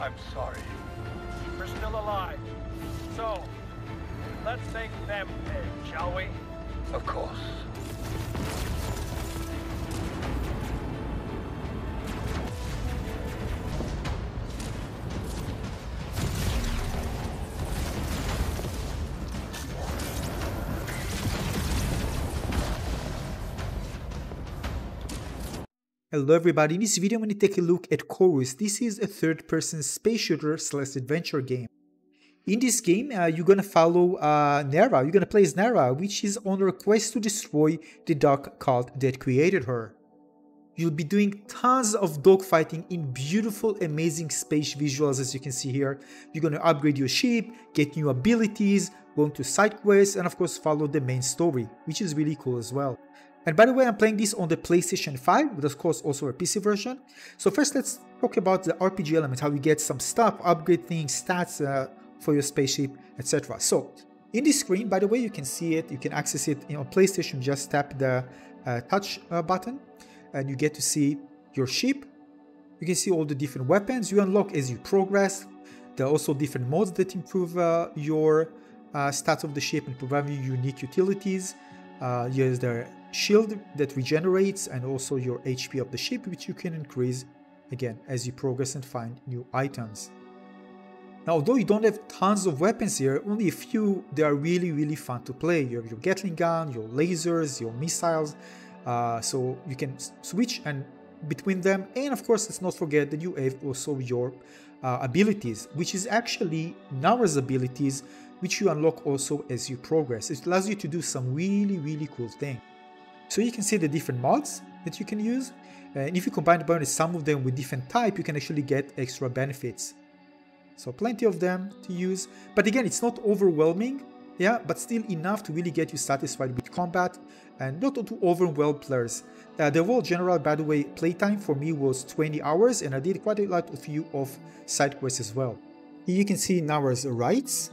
I'm sorry. We're still alive. So, let's make them pay, shall we? Of course. Hello everybody, in this video I'm going to take a look at Chorus. This is a third-person space shooter slash adventure game. In this game, uh, you're going to follow uh, Nara, you're going to play as Nara, which is on a quest to destroy the dark cult that created her. You'll be doing tons of dogfighting in beautiful, amazing space visuals as you can see here. You're going to upgrade your ship, get new abilities, go into side quests, and of course follow the main story, which is really cool as well. And by the way, I'm playing this on the PlayStation 5, but of course also a PC version. So first let's talk about the RPG elements, how you get some stuff, upgrade things, stats uh, for your spaceship, etc. So in this screen, by the way, you can see it, you can access it on PlayStation, just tap the uh, touch uh, button and you get to see your ship. You can see all the different weapons you unlock as you progress. There are also different modes that improve uh, your uh, stats of the ship and provide you unique utilities. Uh, here's the shield that regenerates and also your HP of the ship which you can increase again as you progress and find new items. Now although you don't have tons of weapons here, only a few they are really really fun to play. You have your Gatling gun, your lasers, your missiles, uh, so you can switch and between them and of course let's not forget that you have also your uh, abilities which is actually Nara's abilities which you unlock also as you progress. It allows you to do some really really cool things. So you can see the different mods that you can use. And if you combine bonus some of them with different type, you can actually get extra benefits. So plenty of them to use. But again, it's not overwhelming, yeah, but still enough to really get you satisfied with combat and not to overwhelm players. Uh, the overall general, by the way, playtime for me was 20 hours and I did quite a lot of few of side quests as well. Here you can see Nara's rites,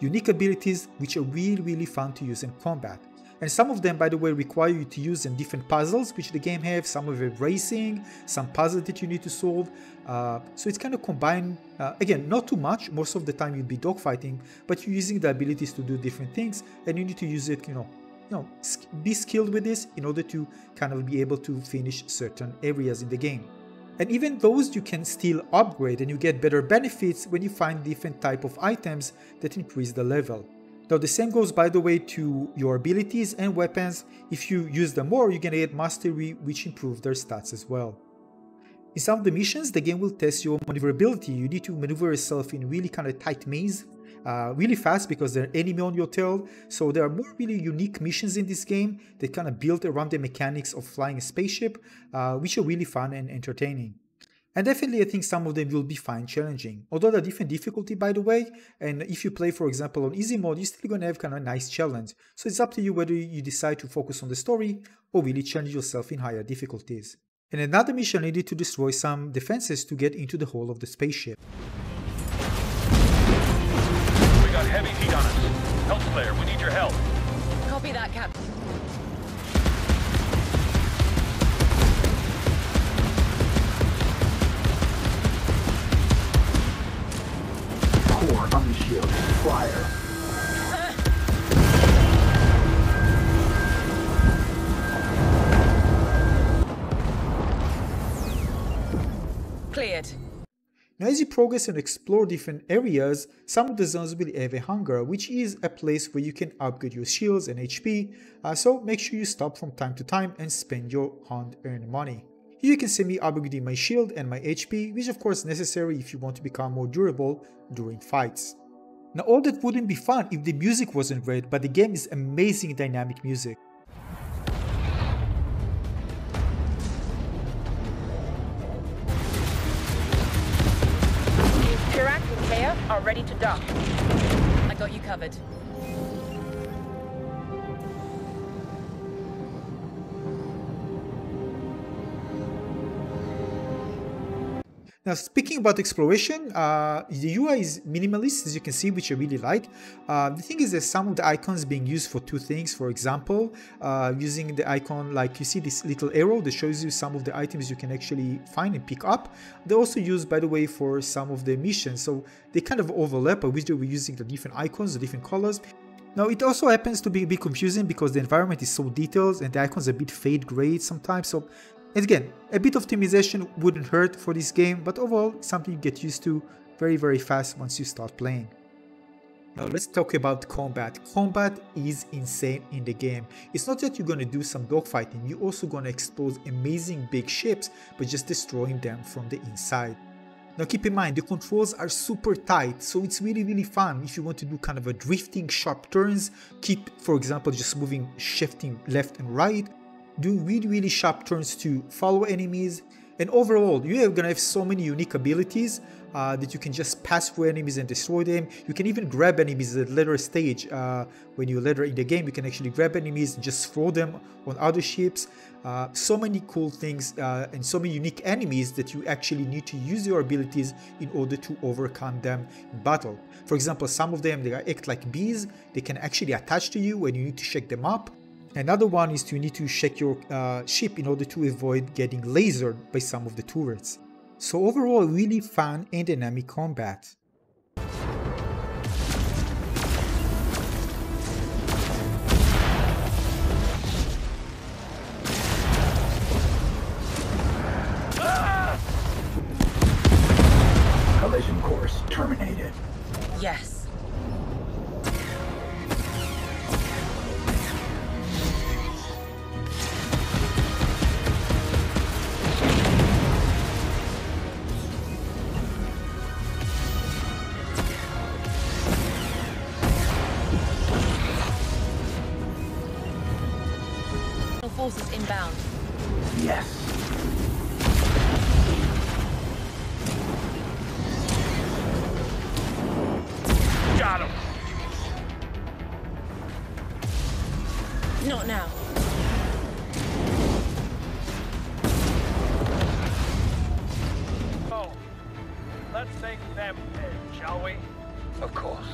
unique abilities which are really really fun to use in combat. And some of them, by the way, require you to use in different puzzles which the game have. Some of it racing, some puzzles that you need to solve. Uh, so it's kind of combined, uh, again, not too much. Most of the time you'd be dogfighting, but you're using the abilities to do different things and you need to use it, you know, you know, be skilled with this in order to kind of be able to finish certain areas in the game. And even those you can still upgrade and you get better benefits when you find different type of items that increase the level. Now the same goes by the way to your abilities and weapons. If you use them more, you can get mastery which improve their stats as well. In some of the missions, the game will test your maneuverability. You need to maneuver yourself in really kind of tight maze, uh, really fast because there are enemy on your tail. So there are more really unique missions in this game that kind of built around the mechanics of flying a spaceship, uh, which are really fun and entertaining. And definitely I think some of them will be fine challenging. Although they're different difficulty by the way, and if you play for example on easy mode, you're still gonna have kind of a nice challenge. So it's up to you whether you decide to focus on the story or really challenge yourself in higher difficulties. And another mission needed to destroy some defenses to get into the hull of the spaceship. We got heavy heat on us. Health Slayer, we need your help. Unshield. Fire. Cleared. Now as you progress and explore different areas, some of the zones will have a hangar, which is a place where you can upgrade your shields and HP, uh, so make sure you stop from time to time and spend your hard-earned money. Here you can see me upgrading my shield and my HP, which of course is necessary if you want to become more durable during fights. Now all that wouldn't be fun if the music wasn't great, but the game is amazing dynamic music. Chirac and Kea are ready to dock. I got you covered. Now, speaking about exploration, uh, the UI is minimalist, as you can see, which I really like. Uh, the thing is that some of the icons being used for two things. For example, uh, using the icon, like you see this little arrow that shows you some of the items you can actually find and pick up. They're also used, by the way, for some of the missions. So they kind of overlap, but we're using the different icons, the different colors. Now it also happens to be a bit confusing because the environment is so detailed and the icons a bit fade grade sometimes so again, a bit of optimization wouldn't hurt for this game, but overall something you get used to very very fast once you start playing. Now let's talk about combat. Combat is insane in the game. It's not that you're gonna do some dogfighting, you're also gonna expose amazing big ships by just destroying them from the inside. Now keep in mind, the controls are super tight, so it's really really fun if you want to do kind of a drifting sharp turns, keep for example just moving shifting left and right, do really really sharp turns to follow enemies and overall you are gonna have so many unique abilities uh, that you can just pass through enemies and destroy them. You can even grab enemies at later stage. Uh, when you're later in the game, you can actually grab enemies and just throw them on other ships. Uh, so many cool things uh, and so many unique enemies that you actually need to use your abilities in order to overcome them in battle. For example, some of them they act like bees. They can actually attach to you when you need to shake them up. Another one is to need to check your uh, ship in order to avoid getting lasered by some of the turrets. So overall really fun and dynamic combat. Collision course terminated. Yes. Inbound. Yes. Got him. Not now. So, let's take them in, shall we? Of course.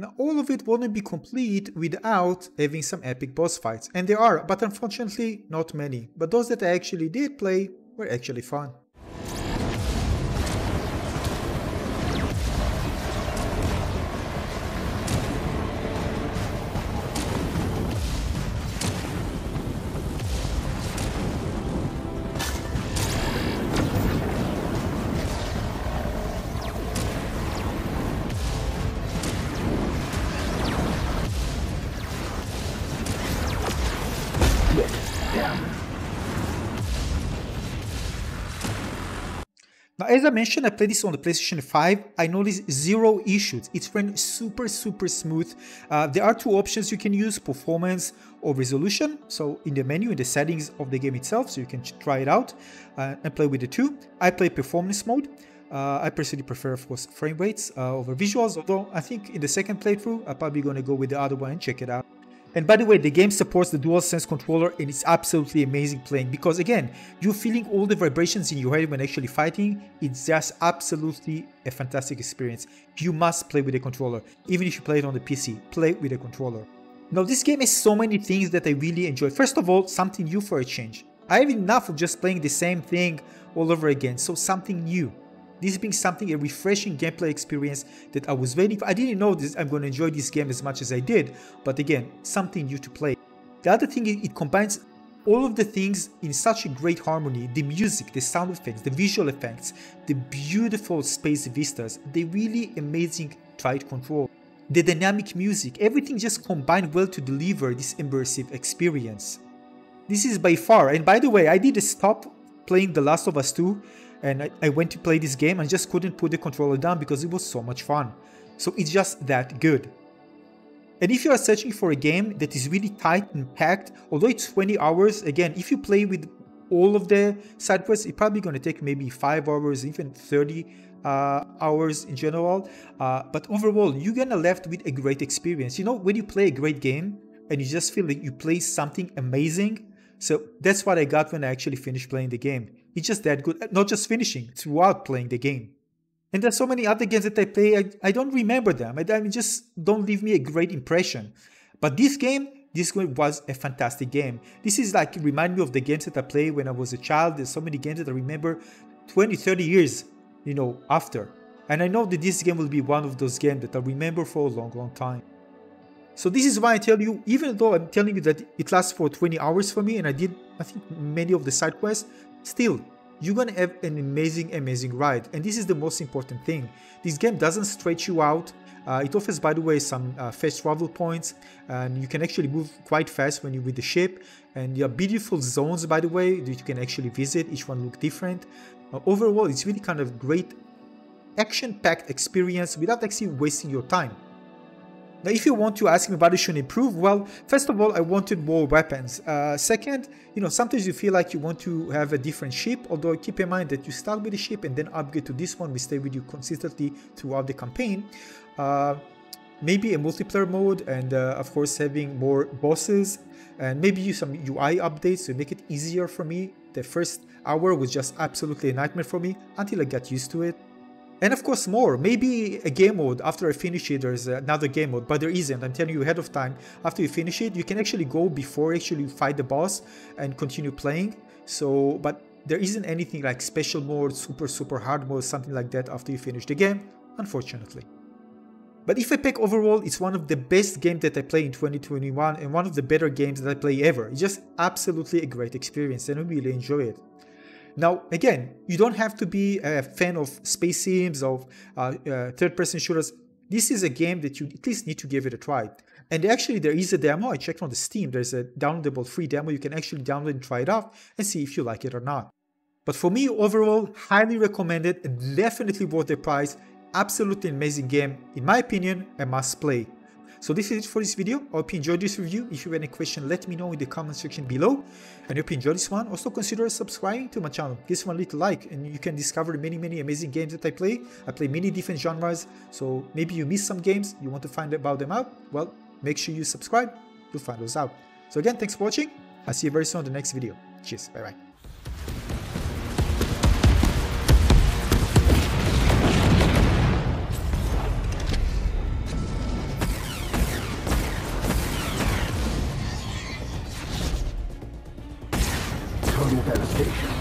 Now all of it wouldn't be complete without having some epic boss fights, and there are, but unfortunately not many, but those that I actually did play were actually fun. As I mentioned, I played this on the PlayStation 5. I noticed zero issues. It's ran super, super smooth. Uh, there are two options you can use, performance or resolution. So in the menu, in the settings of the game itself, so you can try it out uh, and play with the two. I play performance mode. Uh, I personally prefer, of course, frame rates uh, over visuals, although I think in the second playthrough, I'm probably going to go with the other one and check it out. And by the way, the game supports the DualSense controller and it's absolutely amazing playing because again, you're feeling all the vibrations in your head when actually fighting. It's just absolutely a fantastic experience. You must play with a controller. Even if you play it on the PC, play with a controller. Now this game has so many things that I really enjoy. First of all, something new for a change. I have enough of just playing the same thing all over again, so something new. This being something, a refreshing gameplay experience that I was waiting for. I didn't know this, I'm going to enjoy this game as much as I did, but again, something new to play. The other thing, is it combines all of the things in such a great harmony the music, the sound effects, the visual effects, the beautiful space vistas, the really amazing tight control. The dynamic music, everything just combined well to deliver this immersive experience. This is by far, and by the way, I did stop playing The Last of Us 2 and I, I went to play this game and just couldn't put the controller down because it was so much fun. So it's just that good. And if you are searching for a game that is really tight and packed, although it's 20 hours, again, if you play with all of the side quests, it's probably going to take maybe 5 hours, even 30 uh, hours in general. Uh, but overall, you're going to left with a great experience. You know, when you play a great game and you just feel like you play something amazing, so that's what I got when I actually finished playing the game. It's just that good, not just finishing, throughout playing the game. And there's so many other games that I play, I, I don't remember them. I, I just don't leave me a great impression. But this game, this game was a fantastic game. This is like, remind me of the games that I played when I was a child. There's so many games that I remember 20, 30 years, you know, after. And I know that this game will be one of those games that I remember for a long, long time. So this is why I tell you, even though I'm telling you that it lasts for 20 hours for me and I did, I think, many of the side quests, still, you're gonna have an amazing, amazing ride. And this is the most important thing. This game doesn't stretch you out. Uh, it offers, by the way, some uh, fast travel points, and you can actually move quite fast when you're with the ship. And you have beautiful zones, by the way, that you can actually visit. Each one look different. Uh, overall, it's really kind of great action-packed experience without actually wasting your time. Now, if you want to ask me what should improve, well, first of all, I wanted more weapons. Uh, second, you know, sometimes you feel like you want to have a different ship, although keep in mind that you start with the ship and then upgrade to this one, we stay with you consistently throughout the campaign. Uh, maybe a multiplayer mode and uh, of course having more bosses and maybe some UI updates to make it easier for me. The first hour was just absolutely a nightmare for me until I got used to it. And of course more, maybe a game mode, after I finish it there's another game mode, but there isn't, I'm telling you ahead of time, after you finish it, you can actually go before actually fight the boss and continue playing, so, but there isn't anything like special mode, super super hard mode, something like that after you finish the game, unfortunately. But if I pick overall, it's one of the best games that I play in 2021 and one of the better games that I play ever. It's just absolutely a great experience and I really enjoy it. Now, again, you don't have to be a fan of space sims, of uh, uh, third-person shooters. This is a game that you at least need to give it a try. And actually, there is a demo. I checked on the Steam. There's a downloadable free demo. You can actually download and try it out and see if you like it or not. But for me, overall, highly recommended and definitely worth the price. Absolutely amazing game. In my opinion, a must play. So this is it for this video. I hope you enjoyed this review. If you have any question, let me know in the comment section below. And if you enjoyed this one, also consider subscribing to my channel. Give this one little like and you can discover many, many amazing games that I play. I play many different genres. So maybe you missed some games, you want to find about them out. Well, make sure you subscribe. You'll find those out. So again, thanks for watching. I'll see you very soon on the next video. Cheers. Bye-bye. Devastation.